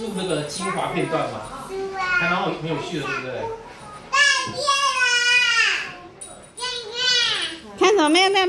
录那个精华片段吗？还蛮有很有趣的，对不对？再见啦，再见。看什么？没有没有。